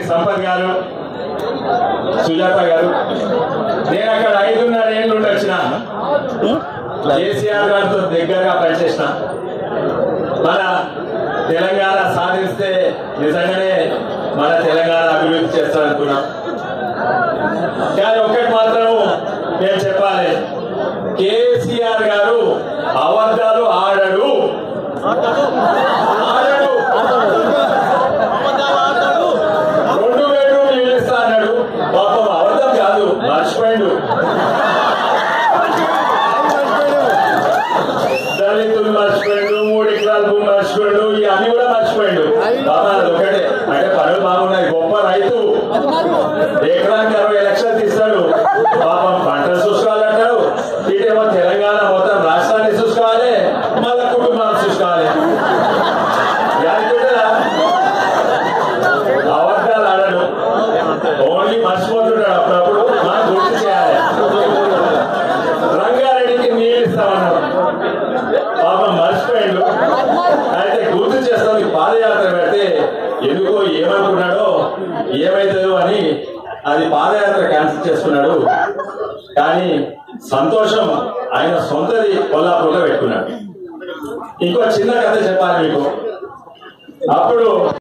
సంపత్ గారు సుజాత గారు. నేను అక్కడ ఐదున్నర ఏళ్ళు వచ్చిన. కేసీఆర్ గారితో దగ్గరగా పనిచేసిన. మన తెలంగాణ సాధిస్తే నిజంగానే మన తెలంగాణ అభివృద్ధి చేస్తారనుకున్నాం. కానీ ఒక్కటి మాత్రం నేను చెప్పాలి. కేసీఆర్ గారు అబద్ధాలు ఆడడు. మర్చిపోయిండు దళితులు మర్చిపోయిండు మూడు ఎకరాల భూమి మర్చిపోయిండు ఈ అన్ని కూడా మర్చిపోయిండు బాబా ఒకటే. అంటే పనులు బాగున్నాయి. గొప్ప రైతు. ఎకరానికి అరవై లక్షలు తీస్తాడు. పాపం పంటలు చూసుకోవాలంటాడు ఇటేమో తెలంగాణ మొత్తం రాష్ట్రాన్ని చూసుకోవాలి మళ్ళా కుటుంబాన్ని చూసుకోవాలి ఓన్లీ మర్చిపోతుంటాడు అప్పుడప్పుడు మనం గుర్తు చేయాలి రంగారెడ్డికి పాపం మర్చిపోయాడు అయితే గుర్తు చేస్తాం పాదయాత్ర పెడితే ఎందుకో ఏమనుకున్నాడో ఏమైతుందో అని అది పాదయాత్ర క్యాన్సిల్ చేసుకున్నాడు. కానీ సంతోషం ఆయన సొంతది కొల్లాపూర్లో పెట్టుకున్నాడు. ఇంకో చిన్న కథ చెప్పాలి మీకు. అప్పుడు